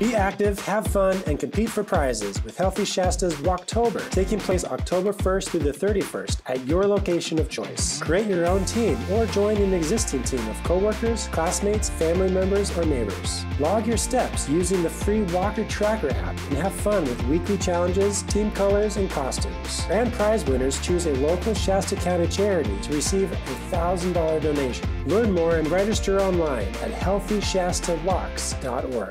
Be active, have fun, and compete for prizes with Healthy Shasta's Walktober, taking place October 1st through the 31st at your location of choice. Create your own team or join an existing team of coworkers, classmates, family members, or neighbors. Log your steps using the free Walker Tracker app and have fun with weekly challenges, team colors, and costumes. Grand prize winners choose a local Shasta County charity to receive a $1,000 donation. Learn more and register online at HealthyShastaWalks.org.